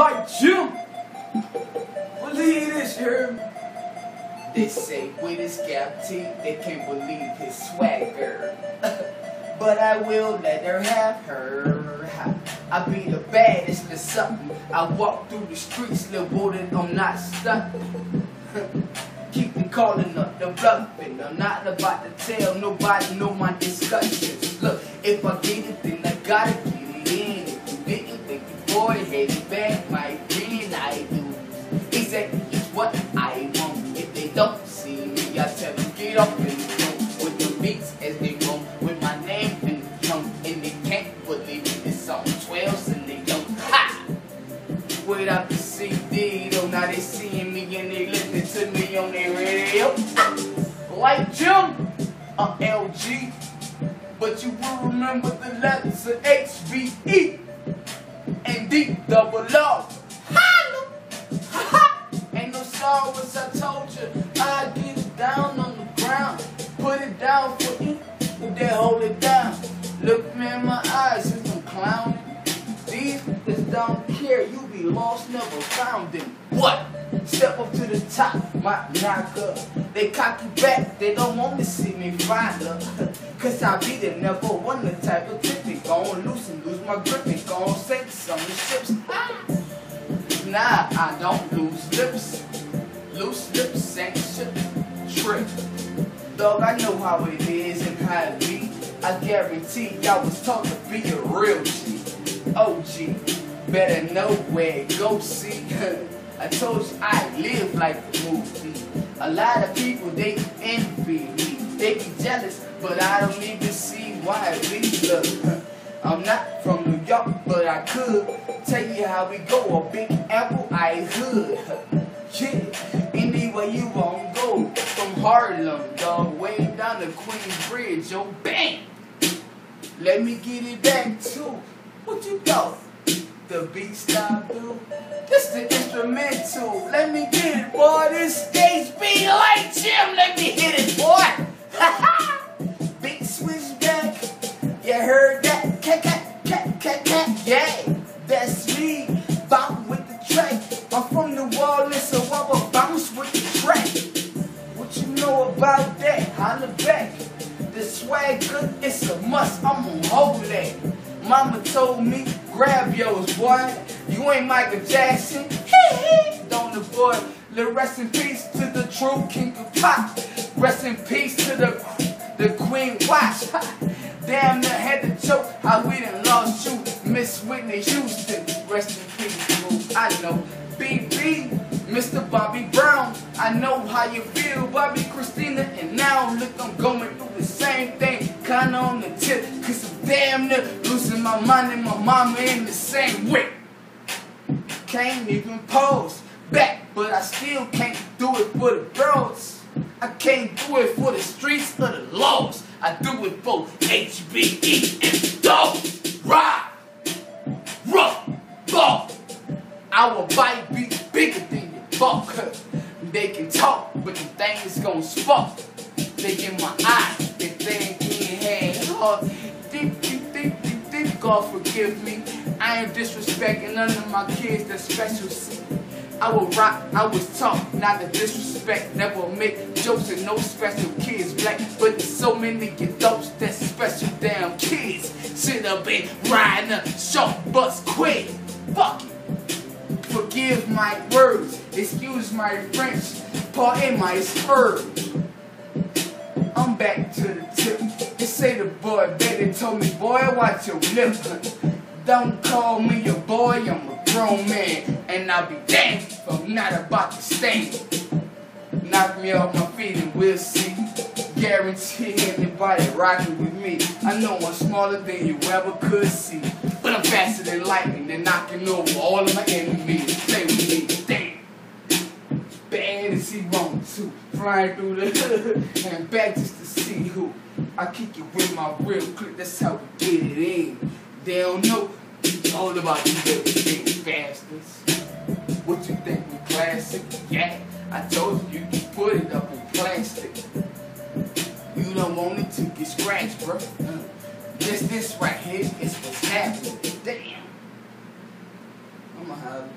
Lytegem. Believe this, here. They say with his gap teeth, they can't believe his swagger. but I will let her have her. I be the baddest of something. I walk through the streets, little boy, I'm not stuck. Keep me calling up the bluffing. I'm not about to tell nobody know my discussions. Look, if I get it, then I get it headed back my green I do. Exactly is what I want. If they don't see me, I tell them get up and go with the beats as they roll with my name in the trunk, and they can't believe it. It's on 12s and they don't. Ha! Without the CD, though, now they seeing me and they listening to me on their radio. Lytegem, I'm LG, but you will remember the letters of HBE double O. you be lost, never found them. What? Step up to the top, my knocker. They cock you back, they don't want to see me find up. Cause I be the never one the type of tip they gon' loose and lose my grip and gon' sink some ships. Ah. Nah, I don't lose lips. Loose lips ain't shit. Trick. Dog, I know how it is and how it be. I guarantee y'all was taught to be a real G. OG. Better know where it go see. I told you I live like a movie. A lot of people they envy me. They be jealous, but I don't even see why we look. I'm not from New York, but I could tell you how we go. A big apple, I hood. Yeah, anywhere you want go. From Harlem, dog, way down to Queens Bridge, yo, bang. Let me get it back too. What you thought? The beat style do? This the instrumental. Let me get it, boy. This stage be like Jim. Let me hit it, boy. Big switchback. You heard that? Cat, cat, cat, cat, cat. Yeah, that's me. Bounce with the track. I'm from New Orleans, so I will bounce with the track. What you know about that? Holla back. The swag good, it's a must. I'm gonna hold that. Mama told me, grab yours, boy. You ain't Michael Jackson. Don't the boy. Little rest in peace to the true king of pop. Rest in peace to the the queen watch. Damn, near had to choke. How we done lost you, Miss Whitney Houston. Rest in peace. I know. BB, Mr. Bobby Brown. I know how you feel, Bobbi Kristina. And now look, I'm going through the same thing. Kinda on the tip, cause I'm damn near losing my mind and my mama in the same way. Can't even pose back, but I still can't do it for the girls. I can't do it for the streets or the laws. I do it for HBE and dogs. Ride, rough, ball. Our bite be bigger than your buck. They can talk, but the thing is gonna spark. They in my eye, deep, forgive me. I ain't disrespecting none of my kids that's special. I will rock, I was taught not to disrespect, never make jokes and no special kids black. But there's so many adults that's special damn kids. Sit up and riding a short bus quick. Fuck it. Forgive my words, excuse my French, pardon my spurs. Say the boy baby told me, boy, watch your lip. Don't call me a boy, I'm a grown man. And I'll be damned if I'm not about to stand. Knock me off my feet and we'll see. Guarantee anybody rocking with me. I know I'm smaller than you ever could see. But I'm faster than lightning and knocking over all of my enemies. Play with me, damn. Bad as he wants to. Flying through the hood and back just to see who. I kick it with my real clip, that's how we get it in. They don't know all about these little bastards. What you think we classic? Yeah, I told you you can put it up in plastic. You don't want it to get scratched, bro. This, this right here is what's happening. Damn. I'ma have